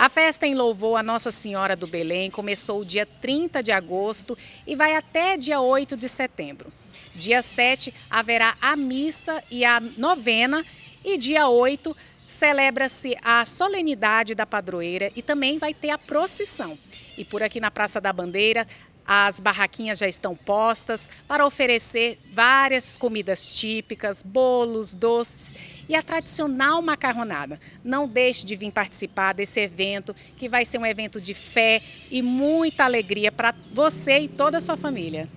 A festa em louvor a Nossa Senhora do Belém começou dia 30 de agosto e vai até dia 8 de setembro. Dia 7 haverá a missa e a novena e dia 8 celebra-se a solenidade da padroeira e também vai ter a procissão. E por aqui na Praça da Bandeira, as barraquinhas já estão postas para oferecer várias comidas típicas, bolos, doces e a tradicional macarronada. Não deixe de vir participar desse evento, que vai ser um evento de fé e muita alegria para você e toda a sua família.